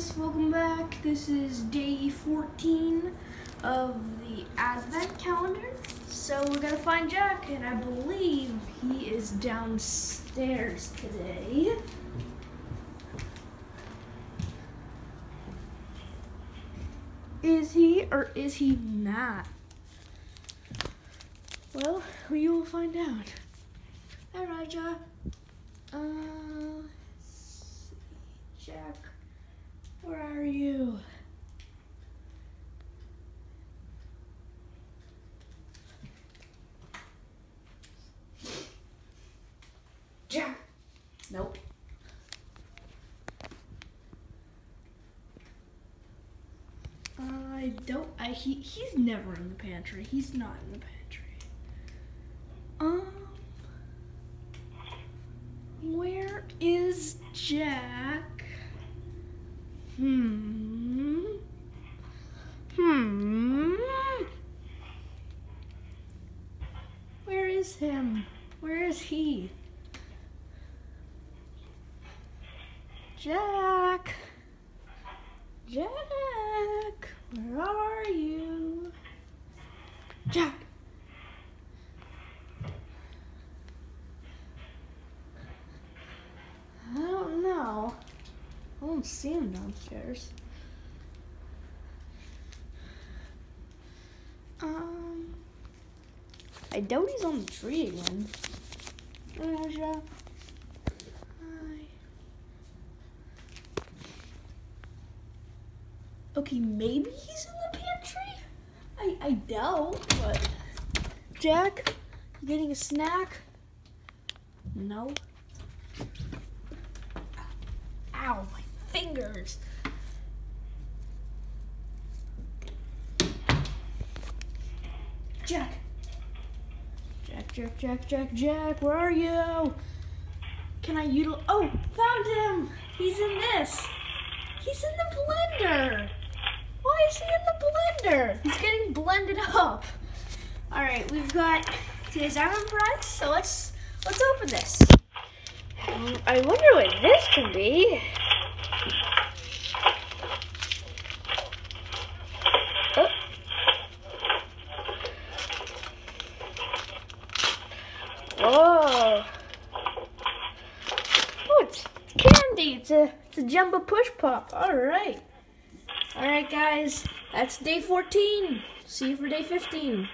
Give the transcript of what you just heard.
guys, welcome back. This is day 14 of the advent calendar. So we're gonna find Jack, and I believe he is downstairs today. Is he or is he not? Well, we will find out. Hi, Raja. Uh, Jack, where are you? Jack. Nope. I don't. I he he's never in the pantry. He's not in the pantry. Um. Where is Jack? Hmm. Hmm. Where is him? Where is he? Jack. Jack. Where are you? Jack. I don't know. I don't see him downstairs. Um, I doubt he's on the tree again. Okay, maybe he's in the pantry? I, I doubt, but. Jack, you getting a snack? No. Ow, my fingers. Jack. Jack, Jack, Jack, Jack, Jack, where are you? Can I utilize? Oh, found him! He's in this. He's in the blender. Why is in the blender? He's getting blended up. All right, we've got today's Iron Prize, so let's let's open this. Um, I wonder what this can be. Oh. Whoa. Oh, it's candy. It's a, it's a jumbo push pop. All right. All right, guys. That's day 14. See you for day 15.